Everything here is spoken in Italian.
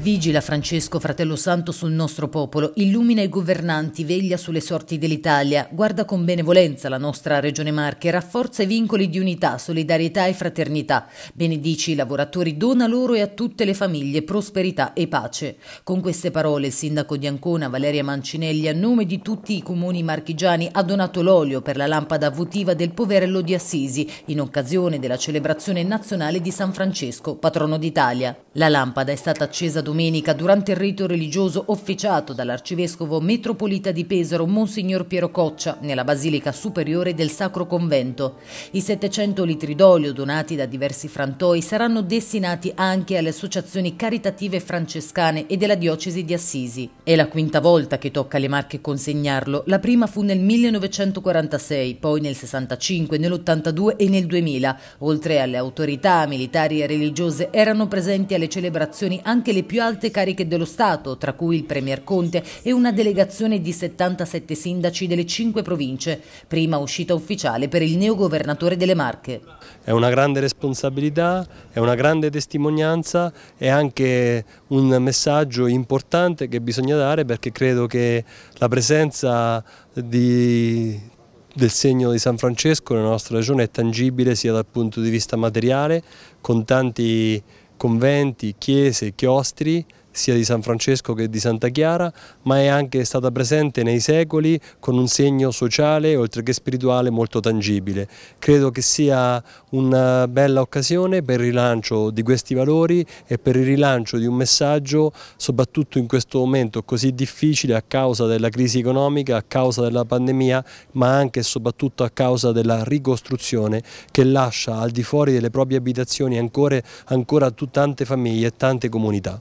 Vigila Francesco, fratello santo, sul nostro popolo, illumina i governanti, veglia sulle sorti dell'Italia, guarda con benevolenza la nostra Regione Marche, rafforza i vincoli di unità, solidarietà e fraternità, benedici i lavoratori, dona loro e a tutte le famiglie prosperità e pace. Con queste parole il sindaco di Ancona, Valeria Mancinelli, a nome di tutti i comuni marchigiani, ha donato l'olio per la lampada votiva del poverello di Assisi, in occasione della celebrazione nazionale di San Francesco, patrono d'Italia. La lampada è stata accesa domenica durante il rito religioso officiato dall'arcivescovo metropolita di Pesaro Monsignor Piero Coccia nella Basilica Superiore del Sacro Convento. I 700 litri d'olio donati da diversi frantoi saranno destinati anche alle associazioni caritative francescane e della diocesi di Assisi. È la quinta volta che tocca alle Marche consegnarlo. La prima fu nel 1946, poi nel 65, nell'82 e nel 2000. Oltre alle autorità militari e religiose erano presenti alle celebrazioni anche le più alte cariche dello Stato, tra cui il Premier Conte e una delegazione di 77 sindaci delle cinque province, prima uscita ufficiale per il neogovernatore delle Marche. È una grande responsabilità, è una grande testimonianza e anche un messaggio importante che bisogna dare perché credo che la presenza di del segno di San Francesco nella nostra regione è tangibile sia dal punto di vista materiale con tanti conventi, chiese, chiostri sia di San Francesco che di Santa Chiara, ma è anche stata presente nei secoli con un segno sociale oltre che spirituale molto tangibile. Credo che sia una bella occasione per il rilancio di questi valori e per il rilancio di un messaggio soprattutto in questo momento così difficile a causa della crisi economica, a causa della pandemia, ma anche e soprattutto a causa della ricostruzione che lascia al di fuori delle proprie abitazioni ancora, ancora tante famiglie e tante comunità.